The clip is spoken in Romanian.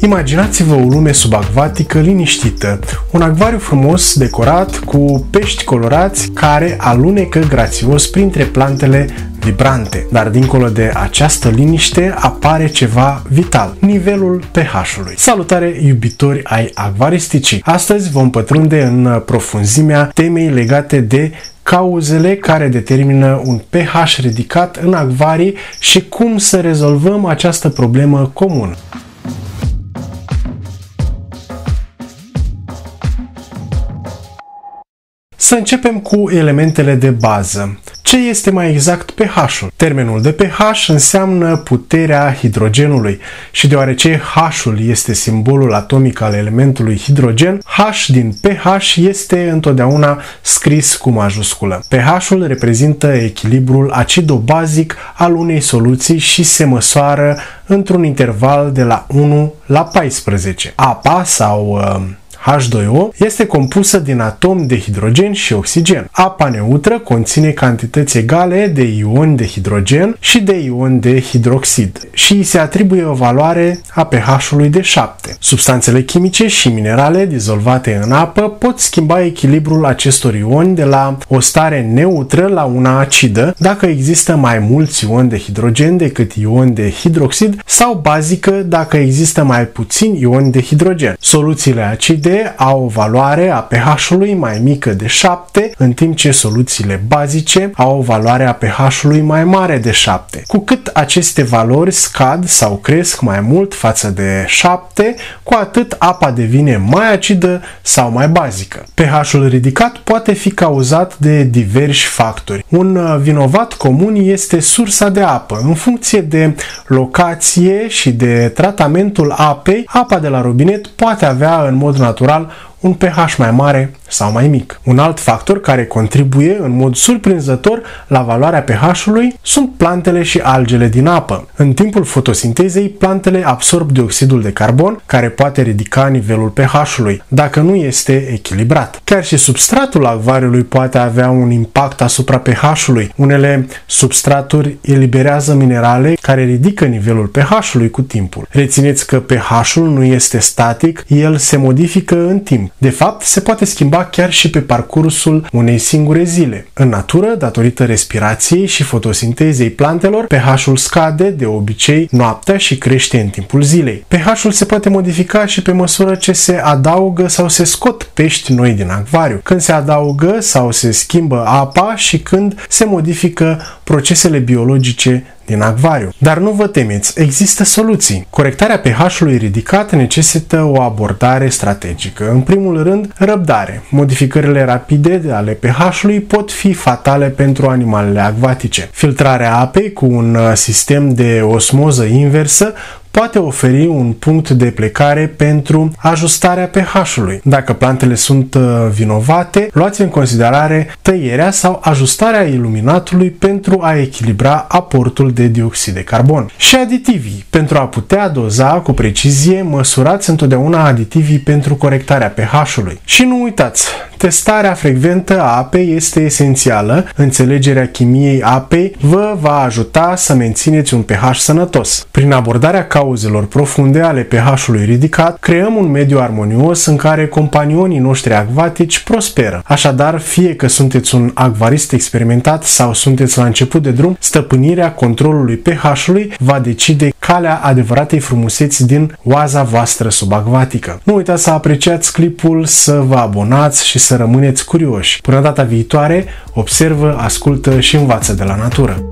Imaginați-vă o lume subacvatică liniștită, un acvariu frumos decorat cu pești colorați care alunecă grațios printre plantele vibrante. Dar dincolo de această liniște apare ceva vital, nivelul pH-ului. Salutare iubitori ai acvaristicii! Astăzi vom pătrunde în profunzimea temei legate de cauzele care determină un pH ridicat în acvarii și cum să rezolvăm această problemă comună. Să începem cu elementele de bază. Ce este mai exact pH-ul? Termenul de pH înseamnă puterea hidrogenului și deoarece H-ul este simbolul atomic al elementului hidrogen, H din pH este întotdeauna scris cu majusculă. pH-ul reprezintă echilibrul acido-bazic al unei soluții și se măsoară într-un interval de la 1 la 14. Apa sau uh, H2O este compusă din atomi de hidrogen și oxigen. Apa neutră conține cantități egale de ioni de hidrogen și de ioni de hidroxid și îi se atribuie o valoare a pH-ului de 7. Substanțele chimice și minerale dizolvate în apă pot schimba echilibrul acestor ioni de la o stare neutră la una acidă dacă există mai mulți ioni de hidrogen decât ioni de hidroxid sau bazică dacă există mai puțini ioni de hidrogen. Soluțiile acide au o valoare a pH-ului mai mică de 7, în timp ce soluțiile bazice au o valoare a pH-ului mai mare de 7. Cu cât aceste valori scad sau cresc mai mult față de 7, cu atât apa devine mai acidă sau mai bazică. pH-ul ridicat poate fi cauzat de diversi factori. Un uh, vinovat comun este sursa de apă. În funcție de locație și de tratamentul apei, apa de la robinet poate avea în mod natural natural un pH mai mare sau mai mic. Un alt factor care contribuie în mod surprinzător la valoarea pH-ului sunt plantele și algele din apă. În timpul fotosintezei, plantele absorb dioxidul de carbon, care poate ridica nivelul pH-ului, dacă nu este echilibrat. Chiar și substratul acvariului poate avea un impact asupra pH-ului. Unele substraturi eliberează minerale care ridică nivelul pH-ului cu timpul. Rețineți că pH-ul nu este static, el se modifică în timp. De fapt, se poate schimba schimba chiar și pe parcursul unei singure zile. În natură, datorită respirației și fotosintezei plantelor, pH-ul scade de obicei noaptea și crește în timpul zilei. pH-ul se poate modifica și pe măsură ce se adaugă sau se scot pești noi din acvariu, când se adaugă sau se schimbă apa și când se modifică procesele biologice din acvariu. Dar nu vă temeți, există soluții. Corectarea pH-ului ridicat necesită o abordare strategică. În primul rând, răbdare. Modificările rapide ale pH-ului pot fi fatale pentru animalele acvatice. Filtrarea apei cu un uh, sistem de osmoză inversă poate oferi un punct de plecare pentru ajustarea pH-ului. Dacă plantele sunt uh, vinovate, luați în considerare tăierea sau ajustarea iluminatului pentru a echilibra aportul de dioxid de carbon. Și aditivii. Pentru a putea doza cu precizie, măsurați întotdeauna aditivii pentru corectarea pH-ului. Și nu uitați, Testarea frecventă a apei este esențială. Înțelegerea chimiei apei vă va ajuta să mențineți un pH sănătos. Prin abordarea cauzelor profunde ale pH-ului ridicat, creăm un mediu armonios în care companionii noștri acvatici prosperă. Așadar, fie că sunteți un acvarist experimentat sau sunteți la început de drum, stăpânirea controlului pH-ului va decide calea adevăratei frumuseți din oaza voastră subacvatică. Nu uitați să apreciați clipul, să vă abonați și să rămâneți curioși. Până data viitoare, observă, ascultă și învață de la natură.